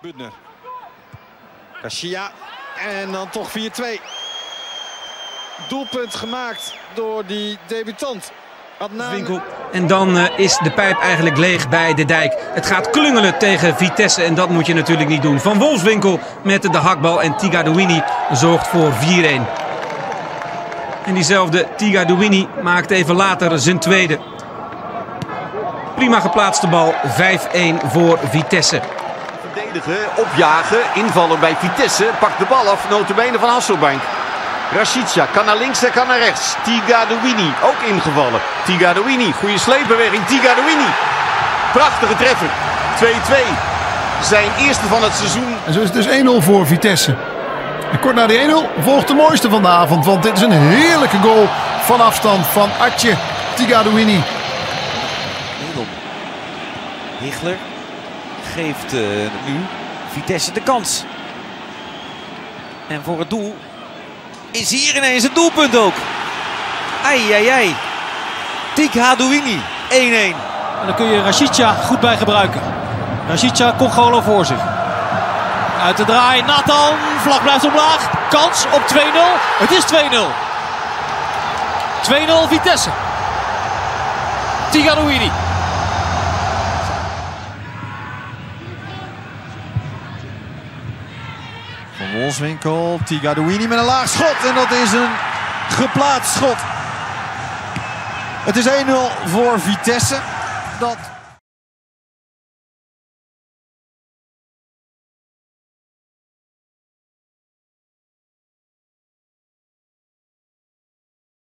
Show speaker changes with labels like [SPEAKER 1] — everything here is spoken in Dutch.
[SPEAKER 1] Budner. Garcia. En dan toch 4-2. Doelpunt gemaakt door die debutant. Adnan.
[SPEAKER 2] Winkel. En dan eh, is de pijp eigenlijk leeg bij de dijk. Het gaat klungelen tegen Vitesse en dat moet je natuurlijk niet doen. Van Wolfswinkel met de hakbal en Tiga Douini zorgt voor 4-1. En diezelfde Tiga Douini maakt even later zijn tweede. Prima geplaatste bal, 5-1 voor Vitesse.
[SPEAKER 3] Verdedigen, opjagen, invallen bij Vitesse. Pakt de bal af, notabene van Hasselbank. Rashica kan naar links en kan naar rechts. Tigadouini ook ingevallen. Tigadouini, goede sleepbeweging. Tigadouini. Prachtige treffer. 2-2. Zijn eerste van het seizoen.
[SPEAKER 4] En zo is het dus 1-0 voor Vitesse. En kort na die 1-0 volgt de mooiste van de avond. Want dit is een heerlijke goal van afstand van Atje Tigadouini.
[SPEAKER 5] Hichler geeft uh, nu Vitesse de kans. En voor het doel is hier ineens het doelpunt ook. Ai, ai, ai. Tik Hadouini, 1-1.
[SPEAKER 6] En dan kun je Rashica goed bij gebruiken. Rashica Congolo voor zich. Uit de draai, Nathan. Vlag blijft omlaag. Kans op 2-0. Het is 2-0. 2-0 Vitesse. Tigadouini.
[SPEAKER 1] Van Wolfswinkel, Tigadouini met een laag schot. En dat is een geplaatst schot. Het is 1-0 voor Vitesse. Dat